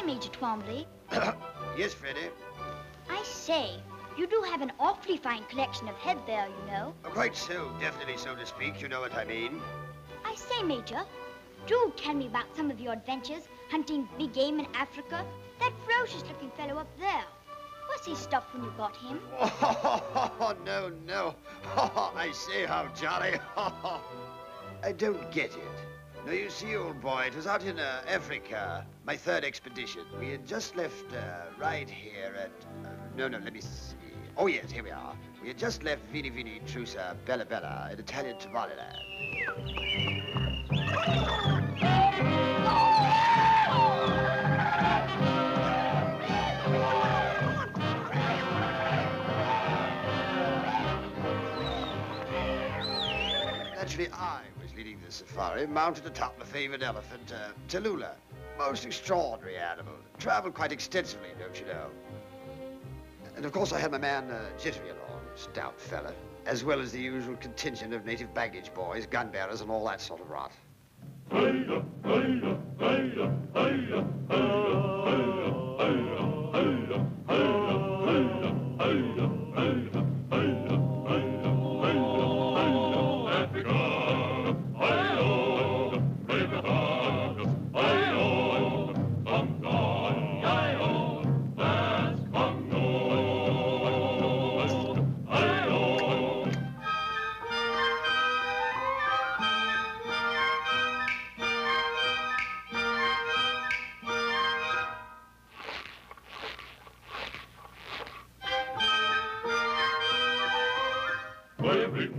say, Major Twombly. yes, Freddie. I say, you do have an awfully fine collection of head there, you know. Oh, quite so, definitely so to speak. You know what I mean. I say, Major, do tell me about some of your adventures hunting big game in Africa. That ferocious-looking fellow up there. Was he stopped when you got him? Oh, no, no. I say, how jolly. I don't get it. No, you see, old boy, it was out in uh, Africa, my third expedition. We had just left uh, right here at... Uh, no, no, let me see. Oh, yes, here we are. We had just left Vini Vini Trusa Bella Bella in Italian Somaliland. Naturally, I was leading the safari, mounted atop my favorite elephant, uh, Tallulah. Most extraordinary animal. Traveled quite extensively, don't you know? And of course I had my man uh, Jittery along, stout fella, as well as the usual contingent of native baggage boys, gun bearers, and all that sort of rot.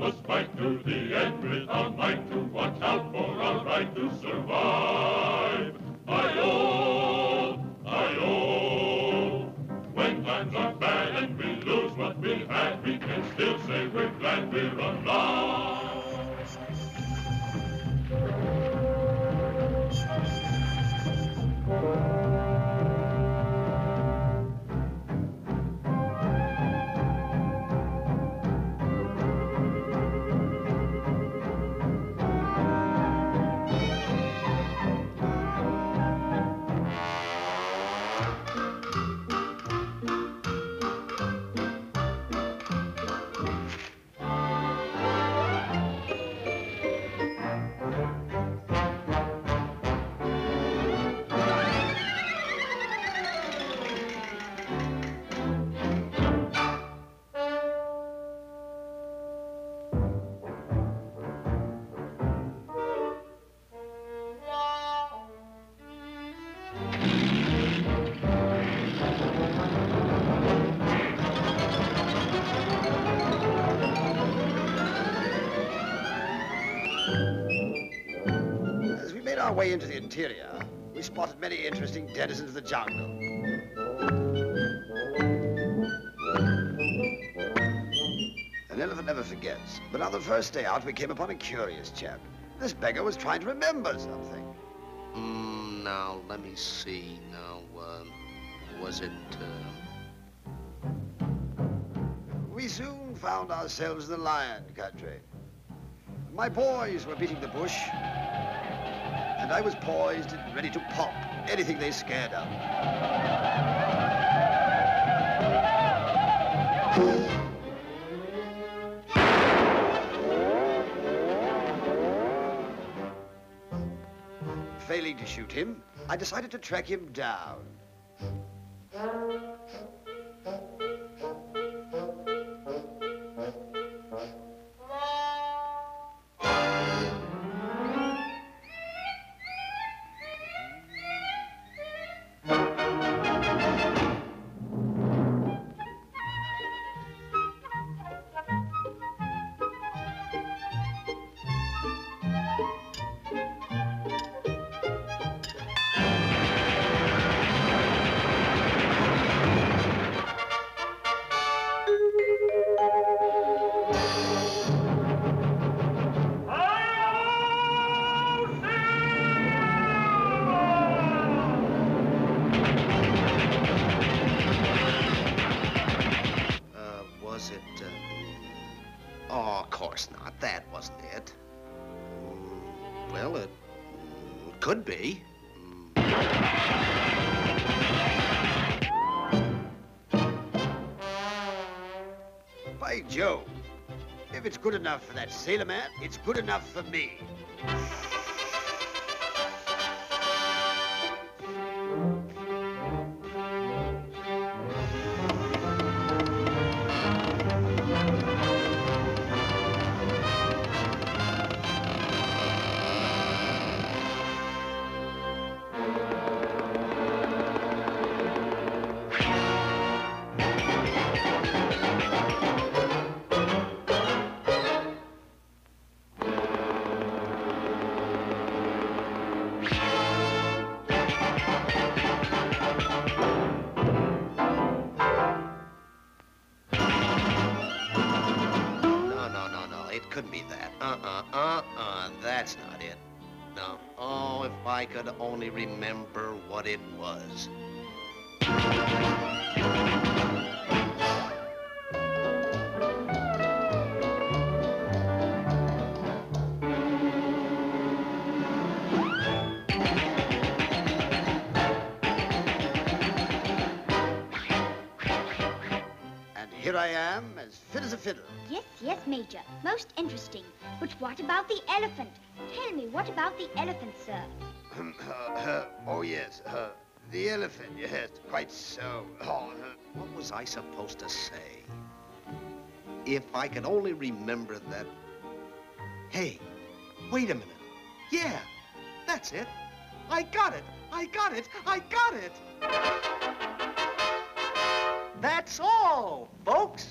Must fight to the end with our might to watch out for our right to survive. Aye-oh, aye-oh. When times are bad and we lose what we had, we can still say we're glad we're alive. Our way into the interior, we spotted many interesting denizens of the jungle. An elephant never forgets, but on the first day out, we came upon a curious chap. This beggar was trying to remember something. Mm, now, let me see. Now, uh, was it, uh... We soon found ourselves in the lion country. My boys were beating the bush, and I was poised and ready to pop anything they scared of. Failing to shoot him, I decided to track him down. it. Uh... Oh, of course not. That wasn't it. Mm, well, it mm, could be. Mm. By Jove, if it's good enough for that sailor man, it's good enough for me. That. Uh-uh, uh-uh. That's not it. No. Oh, if I could only remember what it was. Here I am, as fit as a fiddle. Yes, yes, Major. Most interesting. But what about the elephant? Tell me, what about the elephant, sir? Uh, uh, oh, yes. Uh, the elephant, yes, quite so. Oh, uh, What was I supposed to say? If I could only remember that... Hey, wait a minute. Yeah, that's it. I got it. I got it. I got it. That's all, folks.